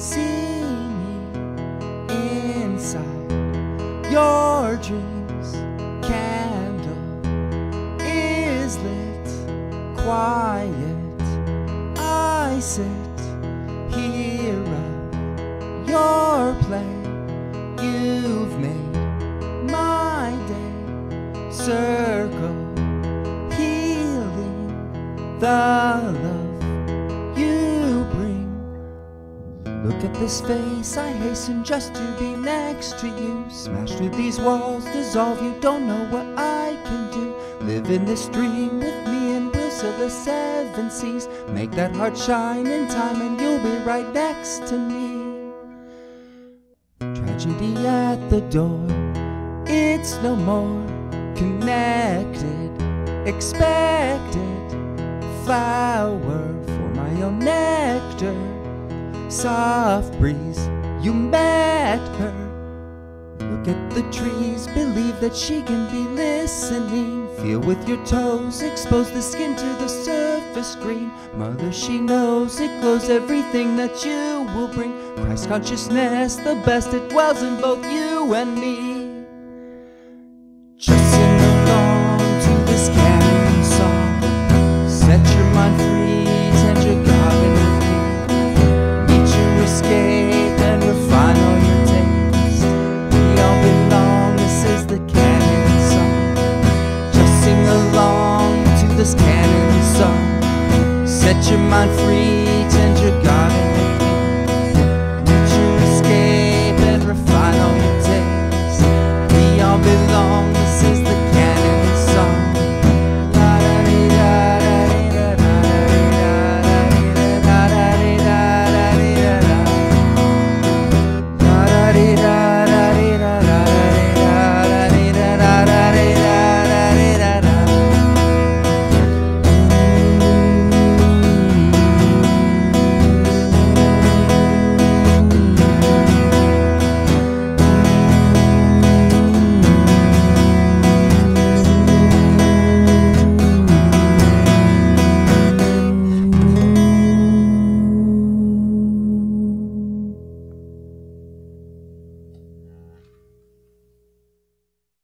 see me inside your dreams. Candle is lit, quiet. I sit here at your play. You've made my day circle, healing the love. Look at this face, I hasten just to be next to you. Smash through these walls, dissolve you, don't know what I can do. Live in this dream with me and we'll the seven seas. Make that heart shine in time and you'll be right next to me. Tragedy at the door, it's no more connected, expected. Flower for my own nectar soft breeze. You met her. Look at the trees, believe that she can be listening. Feel with your toes, expose the skin to the surface green. Mother, she knows it glows everything that you will bring. Christ consciousness, the best, it dwells in both you and me. song. Set your mind free, tend your garden. Reach escape and refine all your days. We all belong, this is